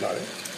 Vale.